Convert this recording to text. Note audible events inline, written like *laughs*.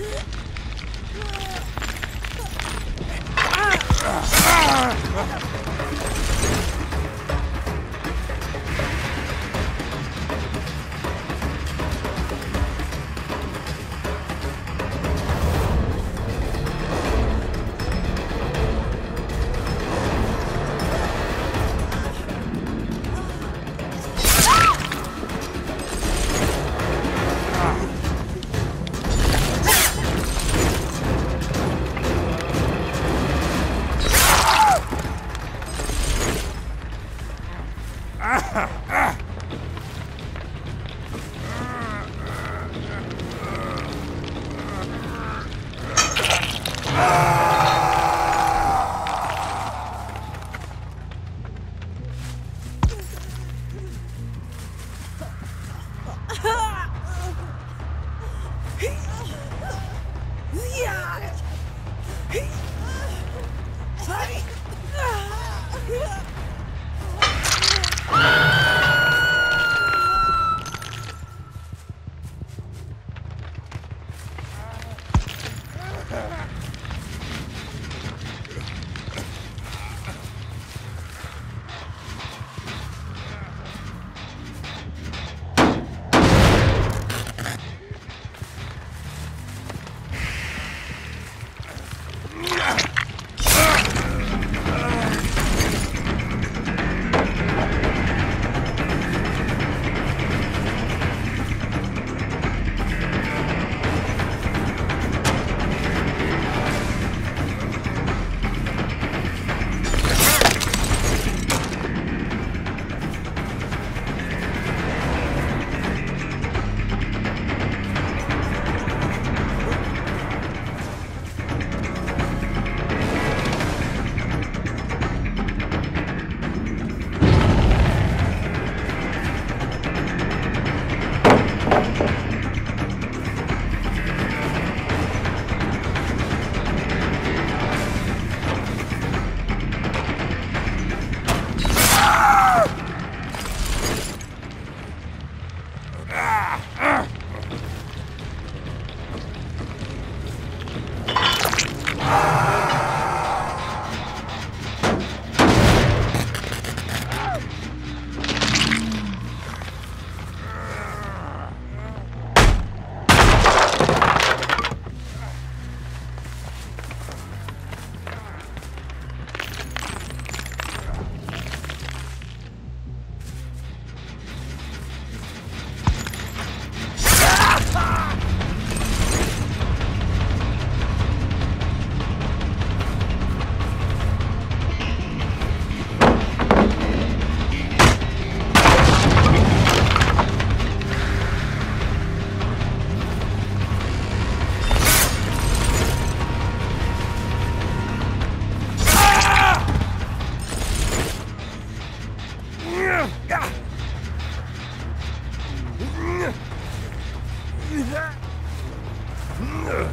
Huh? *laughs* Yeah. Ugh.